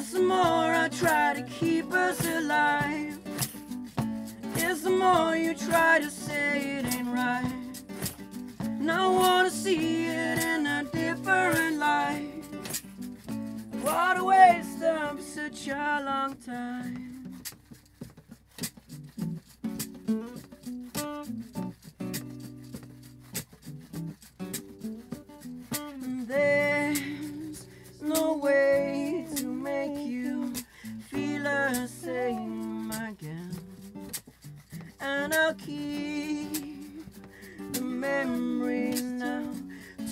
Cause the more I try to keep us alive, is the more you try to say it ain't right. And I wanna see it in a different light. What a waste of such a long time. Keep the memories now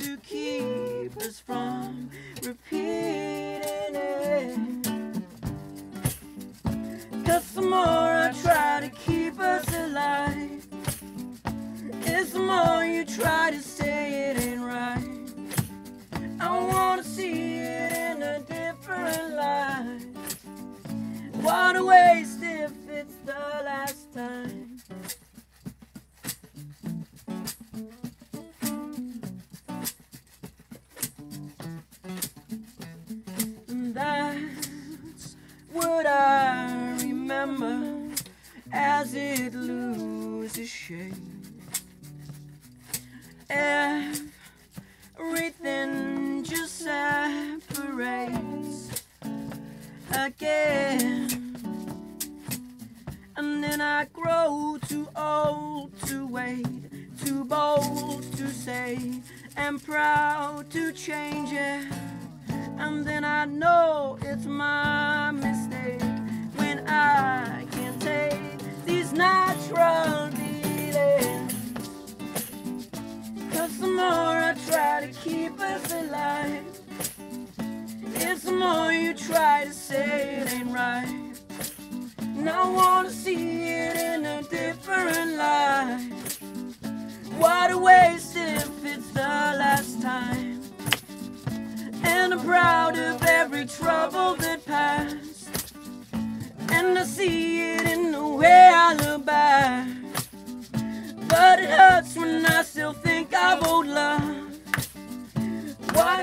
to keep us from repeating it. Cause the more I try to keep us alive, is the more you try to as it loses shape. Everything just separates again. And then I grow too old to wait, too bold to say, and proud to change it. And then I know it's my mistake keep us alive, it's the more you try to say it ain't right. And I wanna see it in a different light. What a waste if it's the last time. And I'm proud of every trouble that passed. And I see it in the way I look back. But it hurts when I still think of old love.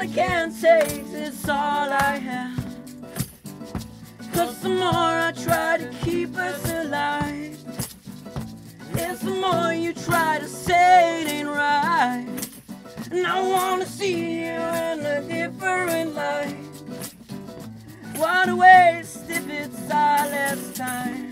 I can't take is all I have. Cause the more I try to keep us alive, it's the more you try to say it ain't right. And I wanna see you in a different light. What a waste if it's our last time.